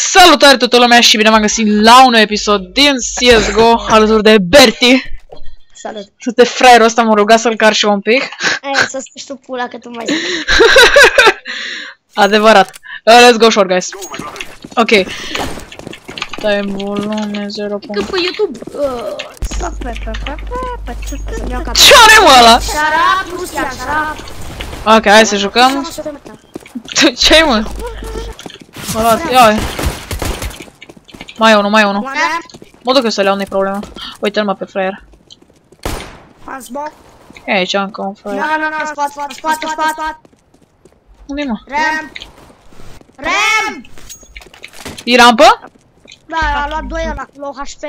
Salutare toată lumea și bine m-am găsit la un nou episod din CSGO alături de Berti. Salut. Sunt fraierul ăsta, m-a rugat să-l car și eu un pic. Aia, să stai tu pula că tu mai zici. Adevărat. Uh, let's go short, guys. Ok. Stai volume 0. Că pe YouTube... Uh, să pe pe pe pe pe Să-mi iau capul. Ce are mă ăla? Șarap, Rusia, șarap. Ok, hai să jucăm. Ce-ai mă? Mă luat, ia Mai e unul, mai e unul. Oana, Mă duc eu să le iau, nu-i problemă. Uite-l mă pe fraier. Hansbo. E aici încă un Nu, fraier. nu, nu, spate, spate, spate, spate. Unde mă? Rem. Rem! E rampă? Da, a luat doi ăla cu low HP.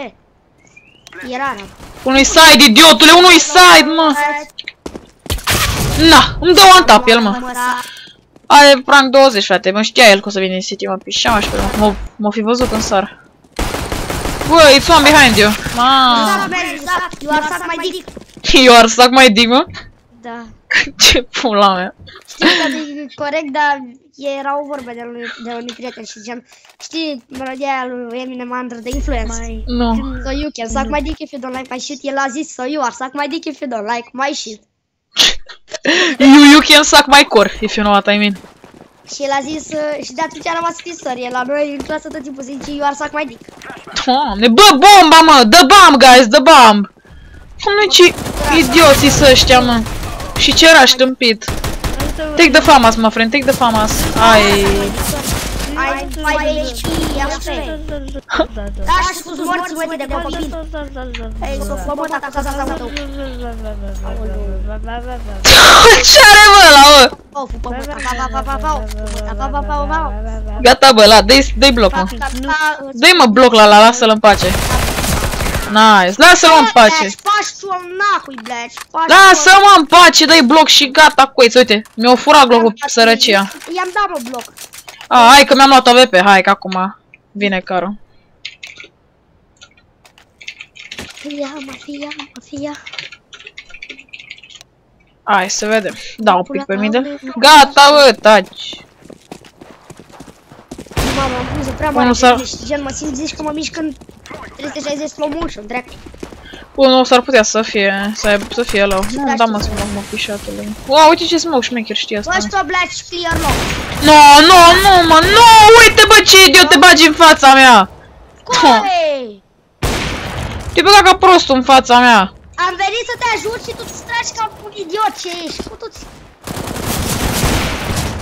Era Rem. Unui side, idiotule, unui side, mă! Na, îmi dă one tap el, mă. Are rank 20, frate, mă știa el că o să vină în City, mă pișeam așa pe mă. Mă- M-o fi văzut în sar. Bă, it's one behind you. Ma. Exact, you are suck my dick. You are suck my dick, mă? Da. Ce pula mea. Știu că e corect, dar erau vorbe de, lui, de unui prieten și ziceam, știi melodia aia lui Eminem Under the Influence? Nu. So you can suck my dick if you don't like my shit. El a zis, so you are suck my dick if you don't like my shit. You, you can suck my core, if you know what I mean. Și el a zis, uh, și de atunci a rămas scrisorie la noi în clasă tot timpul zice, you are suck my dick. Doamne, bă, bomba, mă! The bomb, guys, the bomb! Cum ce idioții să ăștia, mă? Și ce era ștâmpit? Take the famas, mă, friend, take the famas. Ai mai veci, așa e. Da, și cu morți mă de copil. Ei, s-o flămăt. Ce are bă la mă? Gata bă, la, dă-i dă. Dă-i mă bloc la la, lasă-l în pace. Nice, lasă-mă în pace. Lasă-mă în pace, dă-i bloc și gata, coiți, uite. Mi-au furat blocul sărăcia. I-am dat bloc. A, hai că mi-am luat AVP, hai că acum vine carul. Fia, mafia, mafia. Hai să vedem. Da, un pic pe mine. Gata, bă, taci. Mamă, am pus prea Unul mare s-ar- deci, gen, mă simt zici că mă mișc în 360 slow motion, drept. Unul s-ar putea să fie, să, aibă, să fie ăla. Nu, da, mă, smoke, mă, pișatele. Wow, uite ce smoke șmecher știe asta. Bă, stop, bleci, clear lock. No, no, nu, mă, nu, uite, bă, ce idiot te bagi în fața mea. Coi! Te băga ca prostul în fața mea. Am venit să te ajut și tu îți tragi ca un idiot ce ești. Putu-ți.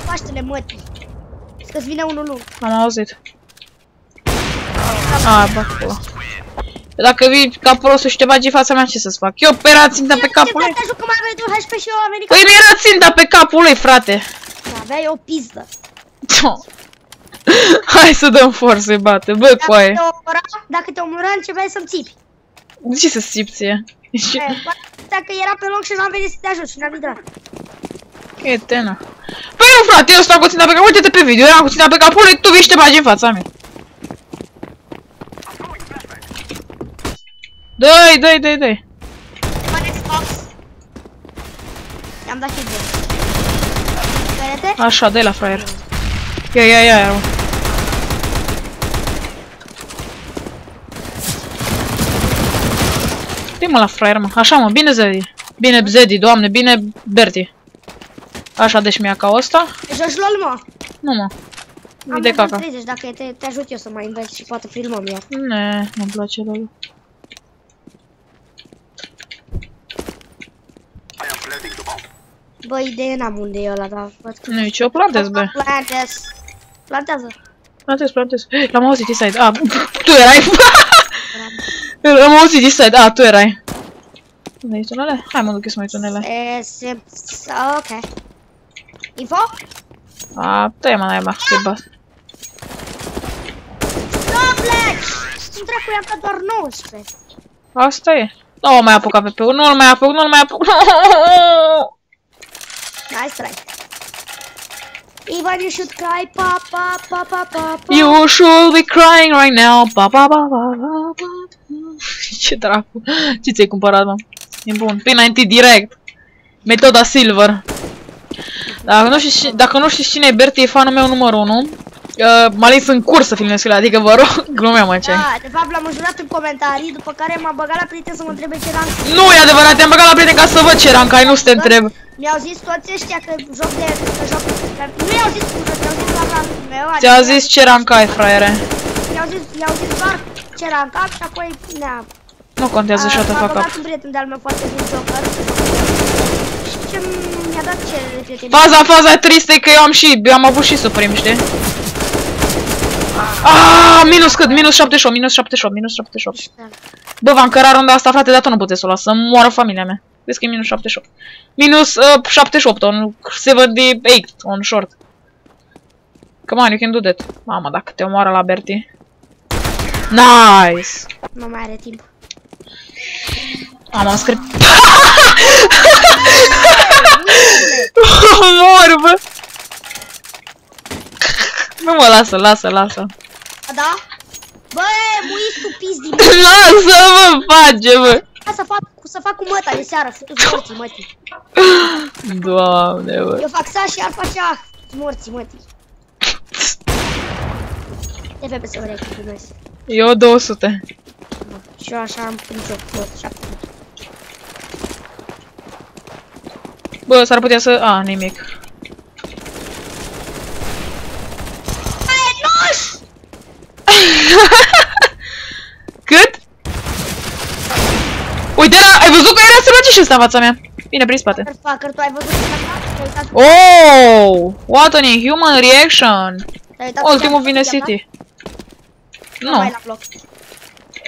Paște-le, mătii. Că-ți vine unul lung. Am auzit. A, bă, acolo. Dacă vii ca prostul și te bagi în fața mea, ce să-ți fac? Eu pe era ținta pe capul lui. Te ajut că mai aveai un HP și eu am venit. Păi mi era ținta pe capul lui, frate. Că aveai o pizdă. Hai să dăm forță, bate. Bă, Dacă coaie. te omora, dacă te omora, începeai să-mi țipi. De ce să simție? E, Dacă era pe loc și n-am venit să te ajut și n-am intrat. E tena. Păi nu, frate, eu stau cu ținta pe cap. Uite-te pe video, eram cu ținta pe capul lui, tu vii și te bagi în fața mea. Dă-i, dă-i, dă-i, dă-i. Mă Xbox. I-am dat hit Vede-te? Așa, dă-i la fraier. Ia, ia, ia, ia. Dă-i mă la fraier, mă. Așa, mă, bine Zedi. Bine Zedi, doamne, bine Berti. Așa, deci mi-a ca ăsta. Joci LOL, mă. Nu, mă. Am E de level caca. 30, dacă e, te, te ajut eu să mai înveți și poate filmăm iar. Ne, nu-mi place lol. Bă, idee n-am unde e ăla, dar văd că... Nici eu plantez, bă. Plantes. Plantează. Plantez, plantez. L-am auzit inside. Ah, tu erai. L-am auzit inside. Ah, tu erai. Unde e tunele? Hai mă duc eu să mai tunele. E, se... Ok. Info? A, tăie mă naiba, ce bas. Nu pleci! Cum dracu i-am dat doar 19? Asta e. Nu o mai apuc AVP-ul, nu-l mai apuc, nu-l mai apuc. Nice try. Ivan, you should cry, pa, pa, pa, pa, pa, pa. You should be crying right now. Ba, ba, ba, ba, ba, ba. Ce dracu. Ce ți-ai cumpărat, mă? E bun. P90 direct. Metoda Silver. Dacă nu știți, dacă nu știți cine e Bertie, e fanul meu numărul 1. Uh, m-a lins în curs să filmez cu el, adică vă rog, glumeam mă ce Da, de fapt l-am ajutat în comentarii, după care m-a băgat la prieten să mă întrebe ce rank. Nu e adevărat, te-am băgat la prieten ca să văd ce rank ai, nu să te întreb. Mi-au zis toți ăștia că joc de... că joc... că Nu i-au zis cum mi-au zis la rankul meu. Ți-a adică zis ce rank ai, fraiere. Mi-au zis, mi-au zis doar ce rank am și apoi, na, Nu contează A, shut the M-a fuck up. băgat un prieten de-al meu foarte bun joker. Și ce mi-a dat ce prieten. Faza, faza tristă e că eu am și, eu am avut și suprim, știi? Ah, minus cât? Minus 78, minus 78, minus 78. Bă, v-am cărat runda asta, frate, dar tu nu puteți să o las, să moară familia mea. Vezi că e minus 78. Minus uh, 78 on 78 on short. Come on, you can do that. Mamă, dacă te omoară la Berti. Nice! Nu mai are timp. Am scris. Mor, bă! Nu mă lasă, lasă, lasă. A, da? Bă, muistul pizdi. Lasă, mă, face, bă! Hai să fac, să fac cu măta de seară, futu morții, mătii. Doamne, bă. Eu fac sa și ar face ah, morții, mătii. TFP să vrei cu noi. Eu 200. Și eu așa am prin joc, tot, 7. Bă, s-ar putea să... A, nimic. Cât? Uite, era, ai văzut că era strălucit ăsta în fața mea. Bine, prin spate. Motherfucker, tu ai văzut ce am Te-ai uitat Oh! What an inhuman reaction! te-ai uitat cu Ultimul ce vine am City. Nu Nu, mai la bloc.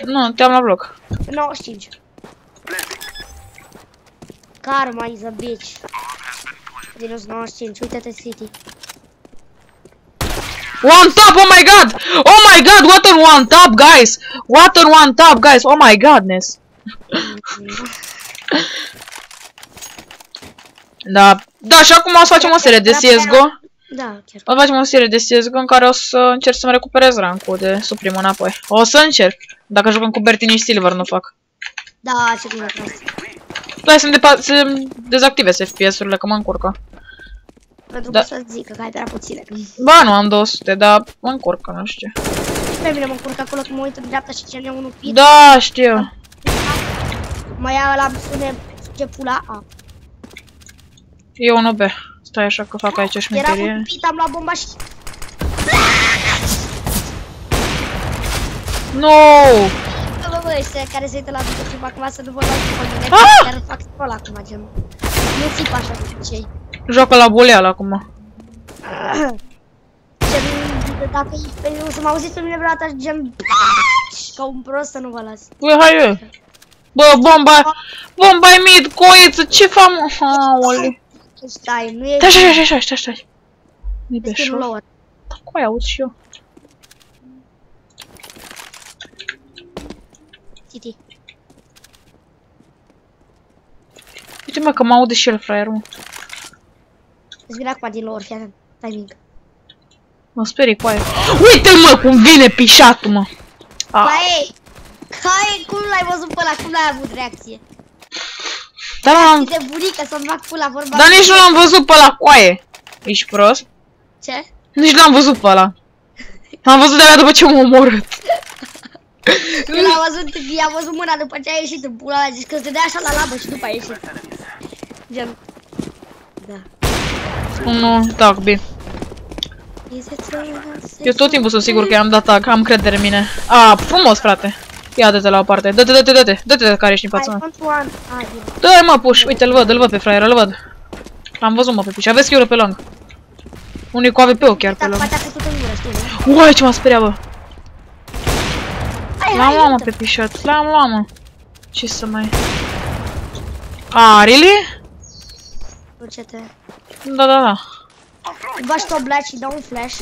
nu, te-am la bloc. 95. Karma is a bitch. Minus 95, uite-te City. One tap, oh my god! Oh my god, what an one tap, guys! What an one tap, guys! Oh my godness! Da, da, și acum o să facem o serie de CSGO. Da, chiar. O să facem o serie de CSGO în care o să încerc să-mi recuperez rankul de suprim înapoi. O să încerc. Dacă jucăm cu Bertini și Silver, nu fac. Da, ce bine prost. Hai să-mi depa- să dezactivez FPS-urile, că mă încurcă. Pentru Da. că să zic că ai prea puține. Ba, nu am 200, dar mă încurcă, nu știu. Pe mine mă încurc acolo că mă uit în dreapta și cel unul pit. Da, știu. Mă ia la sune ce pula a. Eu nu be. Stai așa că fac aici Era șmecherie. un pit, am luat bomba și... No! Bă, bă, ăștia care se uită la video acum să nu vă luați pe mine. Ah! Chiar fac scroll acum, gen. Nu țip așa de obicei. Joacă la buleal acum. Gen, dacă e pe o să mă auziți pe mine vreodată gen... Ca un prost să nu vă las. Bă, hai, bă. Bă, bomba... Bomba e mid, coiță, ce fam... Aole. Stai, nu e... Stai, stai, stai, stai, stai, stai. Nu-i pe Este șor. lower. Coi, aud și eu. Titi. Uite mă că mă aude și el, fraierul. Îți vine acum din lower, fii atent. Timing. Mă sperie cu aia. Uite mă cum vine pișatul, mă. A, Hai! Hai, cum l-ai văzut pe ăla? Cum l-ai avut reacție? dar nu am... De bunică să-mi fac pula vorba. Dar nici nu l-am văzut pe la coaie. Ești prost? Ce? Nici l-am văzut pe ăla. Am văzut de-abia după ce m-a omorât. Eu l-am văzut, i-am văzut mâna după ce a ieșit în pula mea, zici că se dea așa la labă și după a ieșit. Gen. Da. Nu, tac, bine. Eu tot timpul sunt sigur că i-am dat tag, am credere în mine. A, frumos, frate. Ia dă-te la o parte. Dă-te, dă-te, dă-te. Dă-te de care ești în fața I mea. want one. Ah, bine. Dă-i mă, puș. Uite, îl văd, îl văd pe fraier, îl văd. L-am văzut, mă, pe piș. Aveți chiură pe lung. Unii cu AVP-ul chiar pe Dar lung. poate a făcut în gură, știi, nu? Uai, ce m-a speriat, bă. Hai, L-am hai, luat, mă, uite. pe pișat. L-am luat, mă. Ce să mai... A, really? Duce-te. Da, da, da. Îi bași tot black și dau un flash.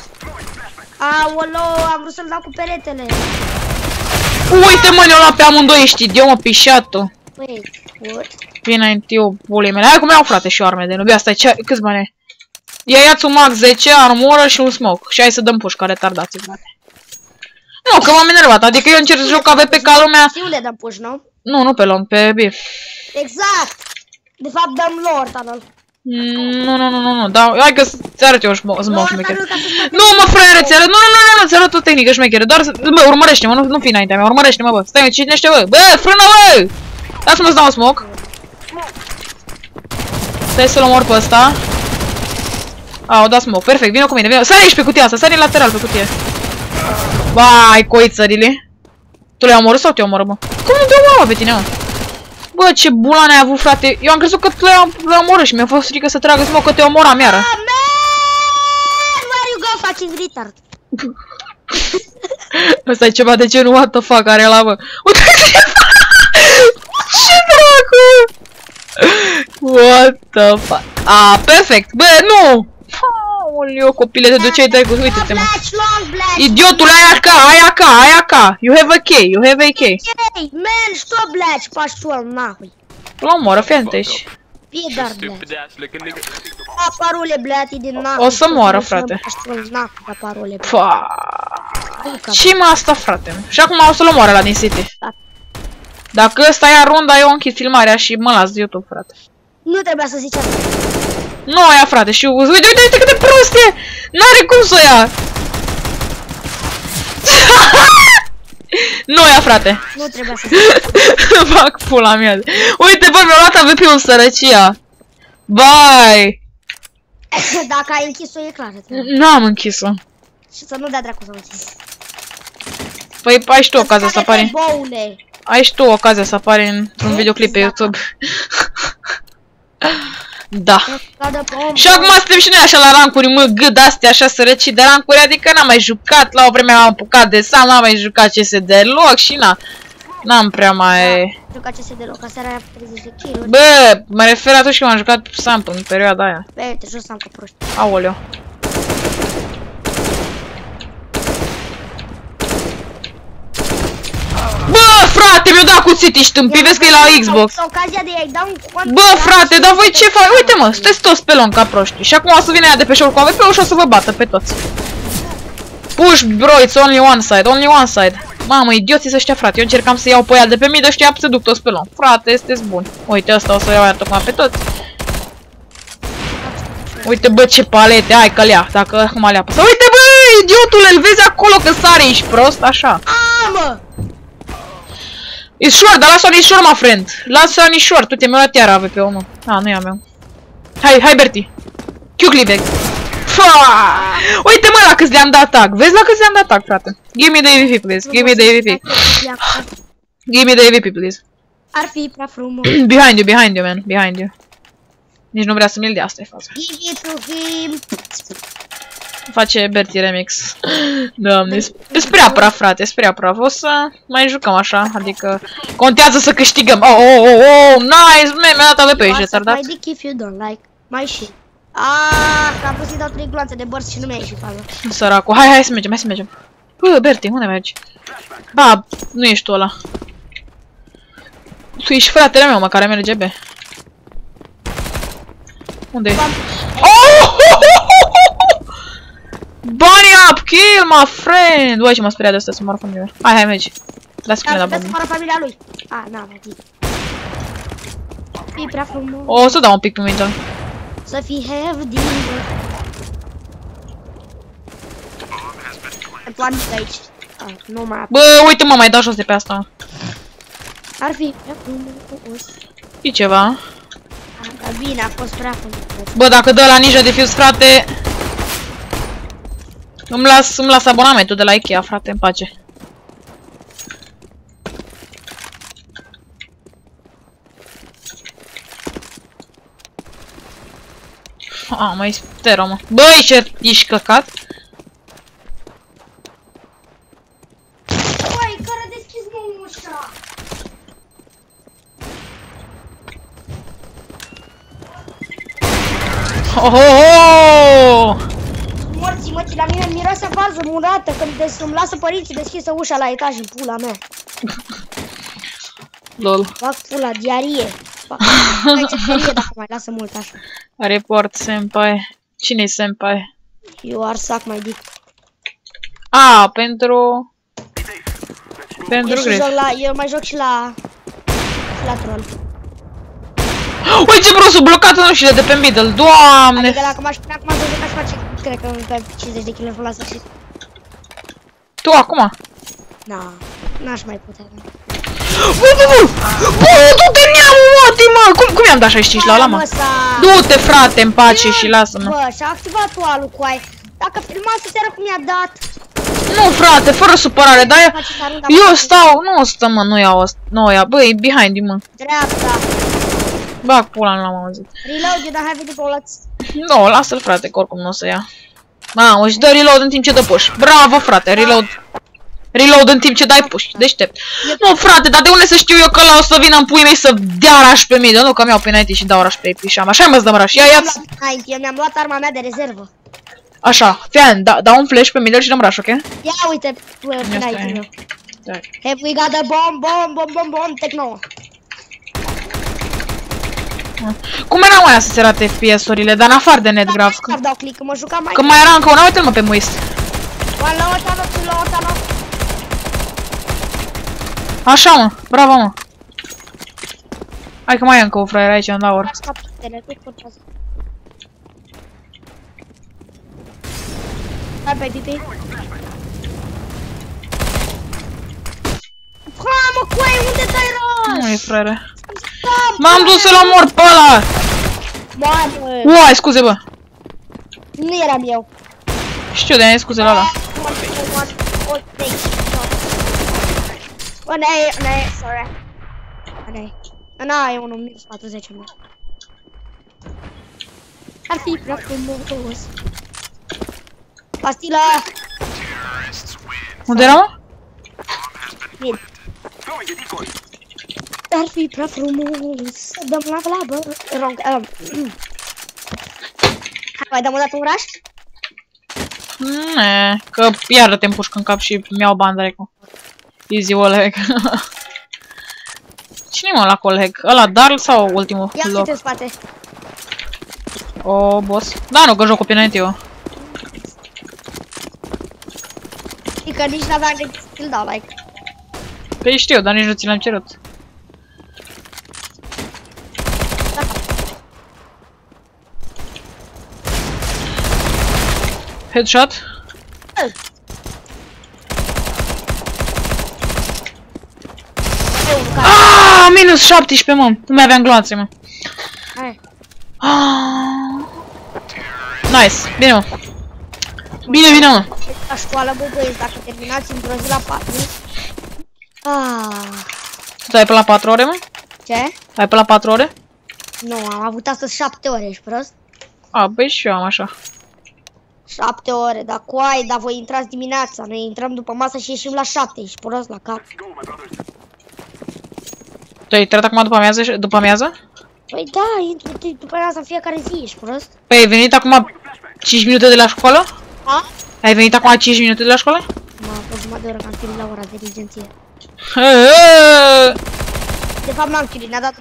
Aolo, am vrut să-l dau cu peretele. Uite, mă, ne-au luat pe amândoi, ești idiot, mă, pișatul. Wait, what? Vine înainte eu, pulii mele. Hai cum iau, frate, și o arme de nubi. Asta e ce... Câți bani ai? Ia ia-ți un max 10, armură și un smoke. Și hai să dăm pușca, retardați, frate. Nu, că m-am enervat. Adică eu încerc să joc AVP ca lumea... Știi unde dăm push, nu? Nu, nu pe long, pe B. Exact! De fapt dăm lor tunnel. Mm, Nu, nu, nu, nu, nu, da, hai că ți arăt eu smoke smoke șmecher. Nu, Nu, mă, fraiere, ți arăt, nu, nu, nu, nu, ți arăt o tehnică șmecheră, doar, să- bă, urmărește-mă, nu, nu fi înaintea mea, urmărește-mă, bă, stai, citinește, bă, bă, frână, bă! Lasă-mă să dau un smoke. Stai să-l omor pe ăsta. A, o dat smoke, perfect, vină cu mine, vină, sari aici pe cutia asta, sari în lateral pe cutie. Vai, coițările. Tu le-ai omorât sau te omoră, bă? Cum nu te omoră pe tine, mă? Bă, ce bula n-ai avut, frate. Eu am crezut că le-ai le omorât și mi-a fost frică să tragă smoke că te omora miară. Ah, man! Where you go, fucking retard? Ăsta e ceva de genul what the fuck are la bă. Uite Ce dracu! What the fuck? A, perfect. Bă, nu! Aoleu, copile, te duceai de uite-te mă. Black, long, black. Idiotul, ai AK, ai AK, ai AK. You have a K, you have a K. Эй, man, что, блядь, пошел нахуй? Îl omoră, fii atent aici. Пидор, блядь. Stupid ass looking nigga. А пароли, блядь, иди нахуй. O să moară, frate. Пошел нахуй, да пароли, блядь. Fa. Сука, Ce mă asta, frate? Și acum o să-l omoară la din City. Da. Dacă ăsta ia runda, eu închid filmarea și mă las de YouTube, frate. Nu trebuia să zici asta. Nu aia, frate, și uite, uite, uite cât de prost e! N-are cum să o ia! nu aia, frate. Nu trebuia să zici. Fac pula mea. Uite, bă, mi-a luat AVP-ul sărăcia. Bye! Dacă ai închis-o, e clar. N-am închis-o. Și să nu dea dracu să închis. Păi ai și tu ocazia să apari. Boule. Ai și tu ocazia să apari într-un videoclip pe YouTube. da. Cadă pe om. Și acum suntem și noi așa la rancuri, mă, gâd astea așa sărăcii de rancuri, adică n-am mai jucat, la o vreme am apucat de sam, n-am mai jucat CS deloc și na. N-am prea mai... Juca ce se deloc, aseară aia 30 de kill Bă, mă refer atunci când am jucat Samp în perioada aia. Pe te jos am cu proști. Aoleu. Bă, frate, mi-o dat cu City și tâmpii, vezi că e la Xbox. Ocazia de a-i da un cont. Bă, frate, dar voi ce faci? Uite mă, sunteți toți pe lung ca proști. Și acum o să vină ea de pe șor cu AWP și o să vă bată pe toți. Push, bro, it's only one side, only one side. Mamă, idioții ăștia, frate, eu încercam să iau pe ea de pe mii, de ăștia se duc toți pe lung. Frate, sunteți bun. Uite, ăsta o să iau aia tocmai pe toți. Uite, bă, ce palete, hai că lea, dacă acum le apăsă. Uite, bă, idiotule, îl vezi acolo că sare, ești prost, așa. A, mă! E short, dar lasă-o nișor, mă, friend. Lasă-o nișor, tu te-mi luat iar AWP, omul. A, nu e a meu. Hai, hai, Berti. Q-clivec. Uite, mă, la câți le-am dat tag. Vezi la câți le-am dat tag, frate. Give me the AVP, please. Give me the AVP. Give me the AVP, please. Ar fi prea frumos. behind you, behind you, man. Behind you. Nici nu vrea să mi-l dea, asta e faza. Give it to him. Face Berti remix. Doamne, sunt prea praf, frate, sunt prea praf. O să mai jucăm așa, adică contează să câștigăm. Oh, oh, oh, oh, nice, man, mi-a dat AWP, ești retardat. My dick if you don't like my shit. Ah, că am vrut să-i dau trei gloanțe de bărți și nu mi-a ieșit fază. Săracul, hai, hai să mergem, hai să mergem. Bă, Berti, unde mergi? Ba, nu ești tu ăla. Tu ești fratele meu, mă, care merge be. Unde e? Oh! Bunny up, kill my friend! Băi, ce m-a speriat de asta să moară familia mea. Hai, hai, mergi. Lasă-mi la Dar să bomba. moară familia lui. Ah, n-am mai Fii prea frumos. O să dau un pic pe mine. Să fii have din Te planti de aici. Ah, nu mai ap- Bă, uite mă, mai dau jos de pe asta. Ar fi prea frumos. E ceva. Ah, dar bine, a fost prea frumos. Bă, dacă dă la Ninja de Fuse, frate... Îmi las, îmi las abonamentul de la Ikea, frate, în pace. A, mai spero, mă. Băi, ce ești căcat? Băi, care a deschis mă ușa? Oh, oh, oh! Morții, mă, la mine miroase varză murată când des îmi lasă părinții deschisă ușa la etaj în pula mea. Lol. Fac pula, diarie. Fac aici diarie dacă mai lasă mult așa. Report, senpai. Cine-i senpai? Eu ar sac mai dic. A, pentru... Pentru Eu, și gref. joc la, eu mai joc și la... Și la troll. Uite brosul blocat în ușile de pe middle, doamne! Adică dacă m-aș pune acum să zic, aș face, cred că pe 50 de kg la sfârșit. Tu acum? Da, n-aș mai putea. Bă, bă, bă! Bă, du-te neamul, măti, mă! Cum, cum i-am dat 65 la ăla, mă? Mă, s-a- Du-te, frate, în pace și lasă-mă. Bă, și-a activat toalul cu aia. Dacă filmați seara cum i-a dat, Nu, frate, fără supărare, dar eu, face să arunc eu stau, nu stă, mă, nu iau asta, nu ia, bă, e behind mă. dreapta. Bag pula, nu l-am auzit. Reload, you don't have any bullets. Nu, lasă-l, frate, că oricum nu o să ia. Mamă, și dă reload în timp ce dă push. Bravo, frate, reload. Reload în timp ce dai push, deștept. Nu, frate, dar de unde să știu eu că la o să vină în pui mei să dea rush pe mine? Nu, că mi-au pe 90 și dau rush pe AP și am. Așa mă dăm rush. Ia, ia -ți. Hai, eu mi-am luat arma mea de rezervă. Așa, fian, da, dau un flash pe middle și dăm rush, ok? Ia uite, bă, Ia înainte stai. meu. Da. Have we got a bomb, bomb, bomb, bomb, bomb, techno. Cum era mai să se arate FPS-urile, dar în afară de NetGraph? Dar Că, dau click, mă jucam mai... că mai era încă una, uite-l mă pe muist. One lower tunnel, two lower tunnel. Așa, mă, bravo, mă. Hai că mai e încă o fraier aici în laur. Scap tele, tot contează. Hai pe pipi. Ha, mă, coai, unde dai Nu e rush? Fraiere. Stop, M-am dus să-l omor pe ăla! Moare, Uai, scuze, bă. Nu eram eu. Știu de scuze la ăla. Bă, ne, ne, sorry. Ne. Na, e unul minus 40 mă. Ar fi prea frumos. Pastila! Unde era, mă? Mid. Ar fi prea frumos să dăm la glabă. Wrong, um. Hai, mai dăm o dată un rush? Ne, că iară te împușc în cap și mi-au bani direct, mă. Easy Oleg. Cine mă la Oleg? Ăla Darl sau ultimul Ia loc? uite în spate. O, boss. Da, nu, că joc cu pe înainte eu. Știi că nici n-aveam de skill dau, like. Păi știu, dar nici nu ți l-am cerut. Headshot? E unul care... Ah, minus 17, mă. Nu mai aveam gloanțe, mă. Hai. Ah. Nice. Bine, mă. Bine, bine, mă. La școală, bă, băieți, dacă terminați într-o zi la 4. Ah, Tu ai pe la 4 ore, mă? ce? Ai pe la 4 ore? Nu, am avut astăzi 7 ore, ești prost? A, băi și eu am așa. 7 ore, dar coai, dar voi intrați dimineața, noi intrăm după masă și ieșim la 7, ești prost la cap. Tu ai intrat acum după amiază? și- După amiază? Păi da, intru tu- după asta în fiecare zi, ești prost? Păi ai venit acum 5 minute de la școală? Ha? Ai venit acum 5 minute de la școală? M-a fost jumătate de oră că am chirit la ora de diligenție. Eee, De fapt n-am chirit, ne-a dat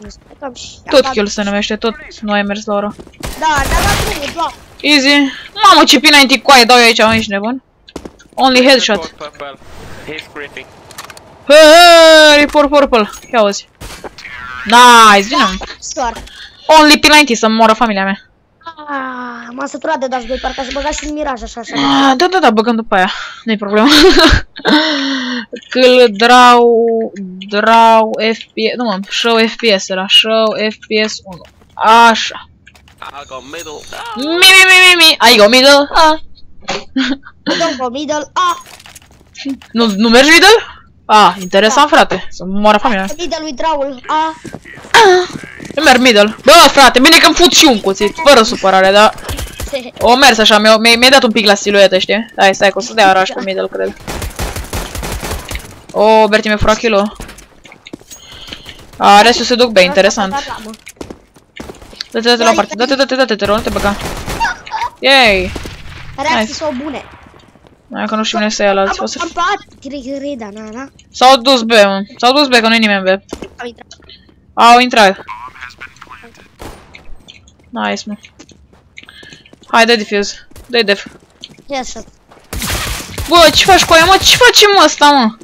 un Nu știu, cam și... am Tot dat- kill se numește, tot nu ai mers la oră. Da, ne-a dat drumul, doar. Easy. Mamă, ce pina anti coaie dau eu aici, mă, ești nebun? Only headshot. Purple. He's creeping. Heee, report purple. Ia uzi. Nice, bine. mă. Soar. Only P90 să moară familia mea. Ah, m-am săturat de dați doi, parcă aș băga și un miraj așa, așa. Ah, Da, da, da, băgăm după aia. Nu-i problemă. Câl draw, draw FPS, nu mă, show FPS era, show FPS 1. Așa. I got middle. Ah. Mi, mi, mi, mi, mi, I go middle, ah. Don't go middle, ah, Nu, nu mergi middle? Ah, interesant, frate. Să moară familia mea. middle with Raul, ah. Eu merg middle. Bă, frate, bine că-mi fut și un cuțit, fără supărare, dar... O mers așa, mi-a mi mi dat un pic la siluetă, știi? Hai, stai că o să dea araș pe middle, cred. O, Berti mi-a furat kill A, restul se duc be, interesant. Dă-te, dă-te la o parte, dă-te, dă-te, dă-te, te rog, nu te băga. Yay! Reacții Nice. sau bune. Hai că nu știu cine să ia la alții. O Am, să... am pat, Reda, na, na. S-au dus B, mă. S-au dus B, că nu-i nimeni B. Am intrat. Au intrat. Nice, mă. Hai, dă defuse. Dă-i def. Yes, shot. Bă, ce faci cu aia, mă? Ce face mă ăsta, mă?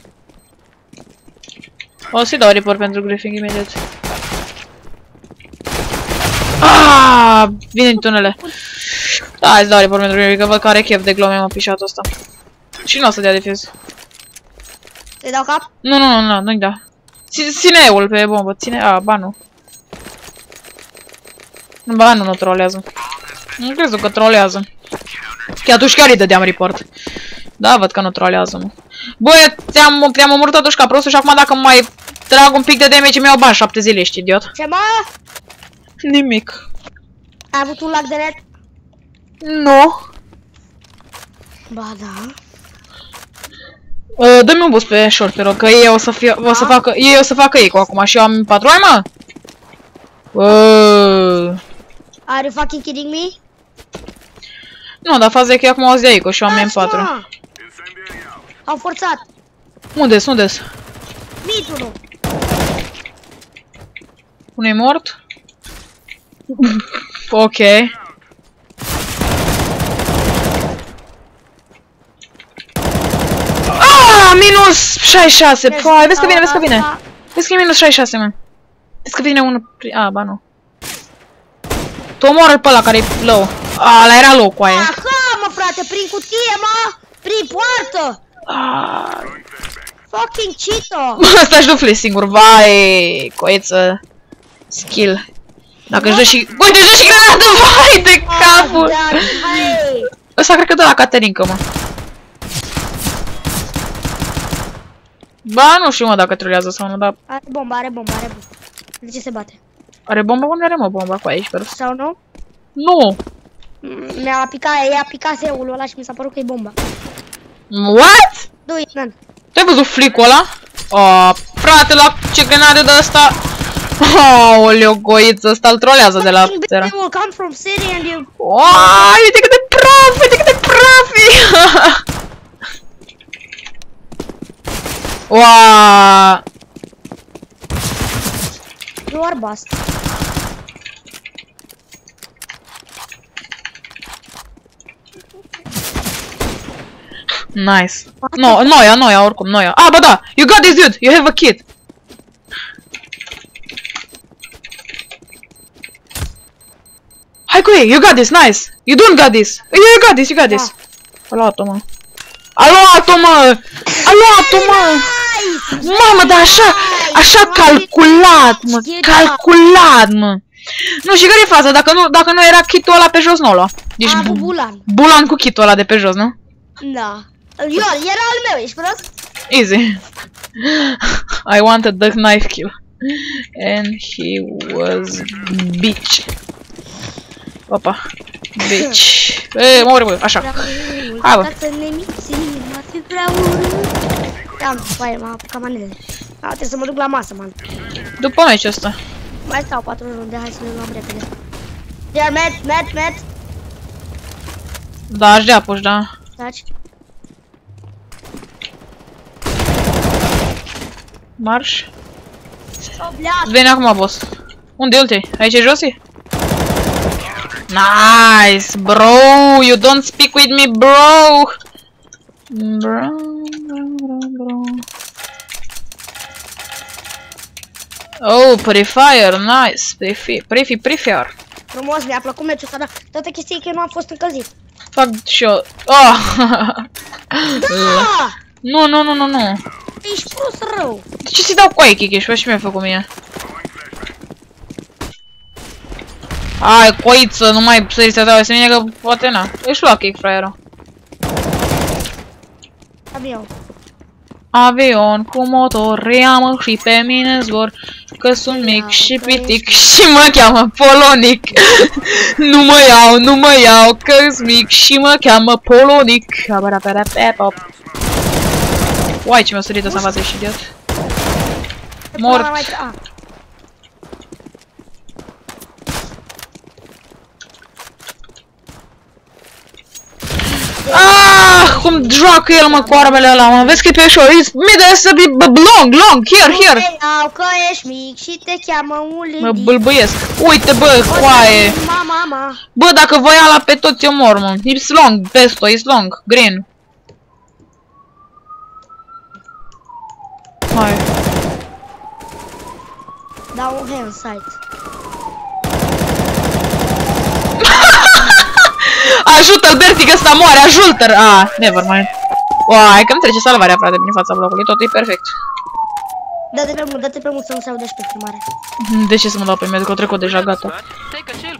O să-i dau report pentru griffing imediat. Ah, vine din tunele. Da, hai să dau report pentru mine, că văd că are chef de glome, mă, pișatul ăsta. Și nu o să dea defuz. Să-i dau cap? Nu, nu, nu, nu, nu-i da. Ține- Ține eu pe bombă, ține... A, ba nu. Ba nu, nu trolează. Nu crezut că trolează. Că atunci chiar îi dădeam report. Da, văd că nu trolează, mă. Bă, te-am te omorât atunci ca prostul și acum dacă mai trag un pic de damage mi-au bani șapte zile, ești idiot. Ce mă? Nimic. Ai avut un lac de net? Nu. Ba da. Uh, Dă-mi un boost pe short, te rog, că ei o să, fie, o să facă, ei o să facă ei cu acum și eu am patru, hai mă! Uh, Are you fucking kidding me? nu, dar faza e că eu acum o zi de aici și eu am Dați, M4. mă! Am forțat. Unde-s, unde-s? Mitul Unul e mort? ok. Ah, minus 66, păi, vezi că vine, vezi că vine. Vezi că e minus 66, mă. Vezi că vine unul... pri- A, ba nu. Tu omoară pe ăla care e low. A, ăla era low cu aia. Aha, mă, frate, prin cutie, mă! Prin poartă! Ah, Fucking Cheeto! Asta își dufle singur, vai, coeță. Skill. Dacă își dă și... Uite, își dă și granată, vai de capul! Da, hai! Ăsta cred că de la Caterinca, mă. Ba, nu știu, mă, dacă trulează sau nu, dar... Are bomba, are bomba, are bomba. De ce se bate? Are bomba? Unde are, mă, bomba cu aici, pe râs? Sau nu? Nu! Mm, Mi-a picat, ea picat seul ăla și mi s-a părut că e bomba. What? Du-i, nan. Tu ai văzut flicul ăla? Oh, frate, la ce grenade de asta... Aoleu, goiță, ăsta îl trolează de la Fucking țara. baby will come from city and you... Oh, uite cât de praf, uite cât de praf Wow! You are bust. Nice. No, noia, noia, oricum, noia. Ah, ba da! You got this, dude! You have a kid! Hai cu ei! You got this, nice! You don't got this! You got this, you got this! A luat-o, mă. A luat-o, mă! A luat-o, mă! Mamă, dar așa, așa calculat, mă, calculat, mă! Nu, și care e faza? Dacă nu, dacă nu era kitul ăla pe jos, nu o lua. Deci, Am bu- avut bulan. bulan cu kitul ăla de pe jos, nu? Da. Eu, era al meu, ești prost? Easy. I wanted the knife kill. And he was bitch. Opa. Bitch. E, mă bă, așa. Hai, bă. Ca să ne mințim, ar fi prea urât. Ia, băi, m-a apucat manele. A, trebuie să mă duc la masă, man. După meci ăsta. Mai stau patru runde, hai să ne luăm repede. Iar met, met, met. Da, aș dea puși, da. Taci. Marș. Bleac. Vine acum, boss. Unde ulte? Aici e jos e? Nice, bro. You don't speak with me, bro. Bro, bro, bro, bro. Oh, Prefire, nice. Prefi, prefi, prefier. Frumos, mi-a plăcut meciul ăsta, dar toată chestia e că eu nu am fost încălzit. Fac și eu. Oh. Da! nu, nu, nu, nu, nu. Ești prost rău. De ce să-i dau cu aia, Kiki? Și și mi-a făcut mie. Hai, coiță, nu mai să-i se dau asemenea că poate na. Ești lua kick, fraierul. Avion. Avion cu motor, reamă și pe mine zbor Că sunt mic și pitic și mă cheamă Polonic. Nu mă iau, nu mă iau, că sunt mic și mă cheamă Polonic. Uai, ce mi-a sărit ăsta în față, ești idiot. Mort. Mai tra- a. Ah, cum joacă el mă cu armele ăla, mă, vezi că e pe show, it's mid să be b- long, long, here, here Nu te iau că ești mic și te cheamă un Mă lady. bâlbâiesc, uite bă, coaie Mama, mama. Bă, dacă voi ala pe toți eu mor, mă. It's long, pesto, it's long, green. Hai. Dau un hand sight. Ajută-l, Berti, că ăsta moare, ajută-l! Ah, never mind. Uai, că-mi trece salvarea, frate, prin fața blocului, tot e perfect. Dă-te pe mult, dă-te pe mult să nu se audă și pe filmare. De ce să mă dau pe mine, că o trecut deja, gata. Man, take a chill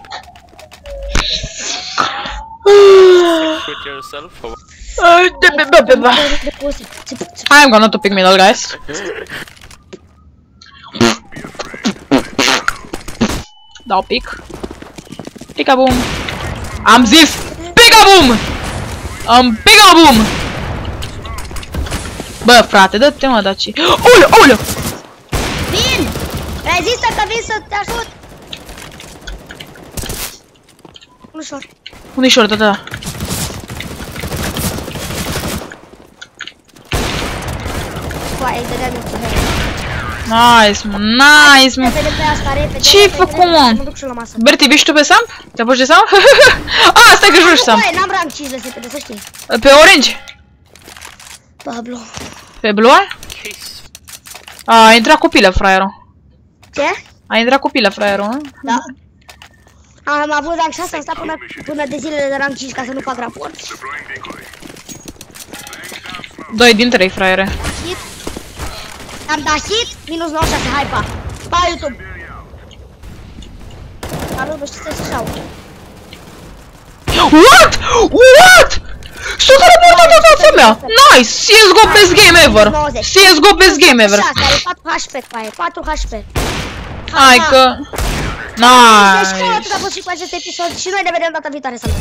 with yourself. Or... I'm gonna to pick middle, guys. Dau pic. Pica-boom. Am zis pica-boom! Am pica-boom! Bă, frate, dă-te mă, daci. Oleu, oleu! Vin! Rezistă că vin să te ajut! Ușor. Unde-i short, da, da. Foaie, dădeam eu cu Nice, mă, nice, mă. Repede pe asta, repede. Ce-ai repede, făcut, repede, mă? Mă duc și la masă. Berti, vii și tu pe Sam? Te apuci de Sam? ah, stai că joci Sam. Foaie, n-am rank 5 de repede, să știi. Pe orange? Pablo. Pe blue? Kiss. A, a intrat cu pilă, fraierul. Ce? A intrat cu pilă, fraierul, nu? Da. Am avut rank 6, am stat până, până de zilele de rank 5 ca să nu fac raport. Doi din trei, fraiere. Hit. Am dat hit, minus 96, hai pa. Pa YouTube. Salut, bă, știți să sau. What? What? S-a teleportat în fața mea! Nice! CSGO best game ever! CSGO best game ever! 6, are 4 HP, paie, 4 HP. Hai că... Deci cam Nice! atât a fost și cu acest episod și noi ne vedem data viitoare, salut!